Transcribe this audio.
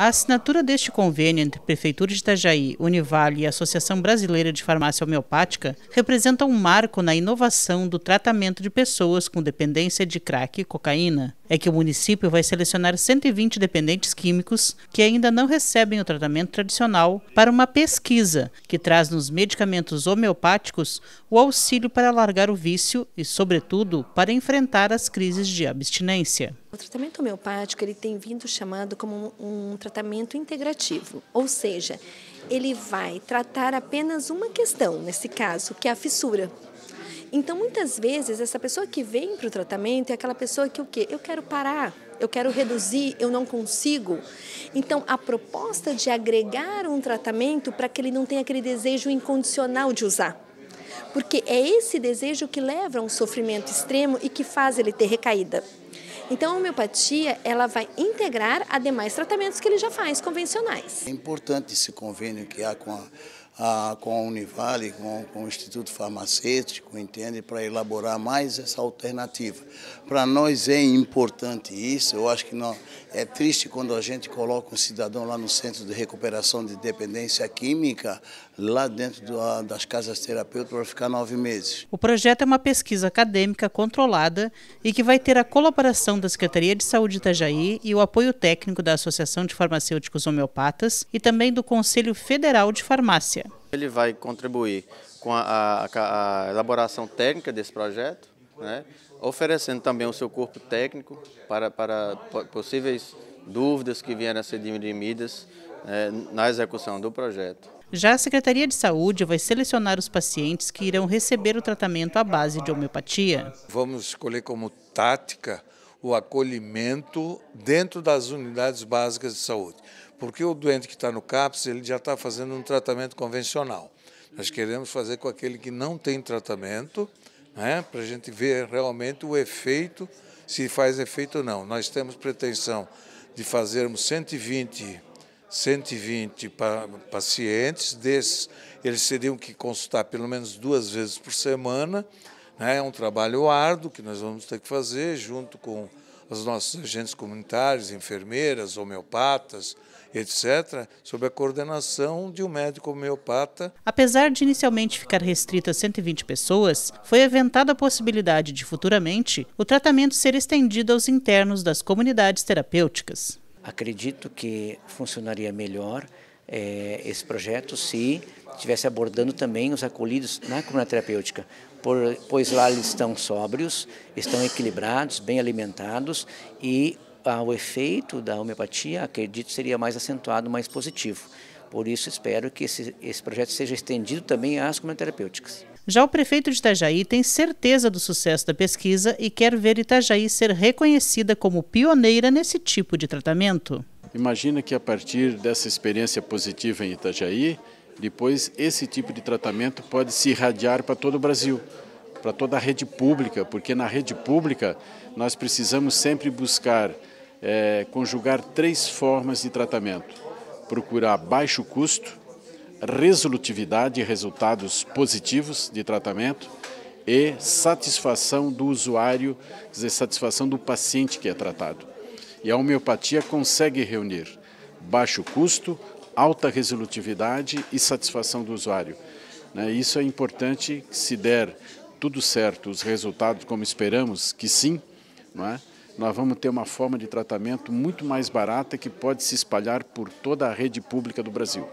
A assinatura deste convênio entre Prefeitura de Itajaí, Univale e Associação Brasileira de Farmácia Homeopática representa um marco na inovação do tratamento de pessoas com dependência de crack e cocaína. É que o município vai selecionar 120 dependentes químicos que ainda não recebem o tratamento tradicional para uma pesquisa que traz nos medicamentos homeopáticos o auxílio para alargar o vício e, sobretudo, para enfrentar as crises de abstinência. O tratamento homeopático ele tem vindo chamado como um, tratamento integrativo, ou seja, ele vai tratar apenas uma questão, nesse caso, que é a fissura. Então, muitas vezes, essa pessoa que vem para o tratamento é aquela pessoa que o quê? Eu quero parar, eu quero reduzir, eu não consigo. Então, a proposta de agregar um tratamento para que ele não tenha aquele desejo incondicional de usar. Porque é esse desejo que leva a um sofrimento extremo e que faz ele ter recaída. Então, a homeopatia ela vai integrar a demais tratamentos que ele já faz, convencionais. É importante esse convênio que há com a a, com a Univale, com, com, o Instituto Farmacêutico, entende, para elaborar mais essa alternativa. Para nós é importante isso, eu acho que não, é triste quando a gente coloca um cidadão lá no Centro de Recuperação de Dependência Química, lá dentro do, das casas terapêuticas, para ficar nove meses. O projeto é uma pesquisa acadêmica controlada e que vai ter a colaboração da Secretaria de Saúde de Itajaí e o apoio técnico da Associação de Farmacêuticos Homeopatas e também do Conselho Federal de Farmácia. Ele vai contribuir com a, a, a elaboração técnica desse projeto, né, oferecendo também o seu corpo técnico para, para possíveis dúvidas que vierem a ser dirimidas né, na execução do projeto. Já a Secretaria de Saúde vai selecionar os pacientes que irão receber o tratamento à base de homeopatia. Vamos escolher como tática o acolhimento dentro das unidades básicas de saúde. Porque o doente que está no CAPS, ele já está fazendo um tratamento convencional. Nós queremos fazer com aquele que não tem tratamento, né, para a gente ver realmente o efeito, se faz efeito ou não. Nós temos pretensão de fazermos 120, 120 pacientes, desses eles teriam que consultar pelo menos duas vezes por semana. Né, é um trabalho árduo que nós vamos ter que fazer junto com os nossos agentes comunitários, enfermeiras, homeopatas, etc., sob a coordenação de um médico homeopata. Apesar de inicialmente ficar restrito a 120 pessoas, foi aventada a possibilidade de, futuramente, o tratamento ser estendido aos internos das comunidades terapêuticas. Acredito que funcionaria melhor é, esse projeto se estivesse abordando também os acolhidos na comunidade terapêutica, por, pois lá eles estão sóbrios, estão equilibrados, bem alimentados e ah, o efeito da homeopatia, acredito, seria mais acentuado, mais positivo. Por isso, espero que esse, esse projeto seja estendido também às comunidades terapêuticas. Já o prefeito de Itajaí tem certeza do sucesso da pesquisa e quer ver Itajaí ser reconhecida como pioneira nesse tipo de tratamento. Imagina que a partir dessa experiência positiva em Itajaí, depois esse tipo de tratamento pode se irradiar para todo o Brasil, para toda a rede pública, porque na rede pública nós precisamos sempre buscar é, conjugar três formas de tratamento: procurar baixo custo, resolutividade e resultados positivos de tratamento e satisfação do usuário, quer dizer, satisfação do paciente que é tratado. E a homeopatia consegue reunir baixo custo, alta resolutividade e satisfação do usuário. Né? Isso é importante, se der tudo certo, os resultados como esperamos que sim, é? nós vamos ter uma forma de tratamento muito mais barata que pode se espalhar por toda a rede pública do Brasil.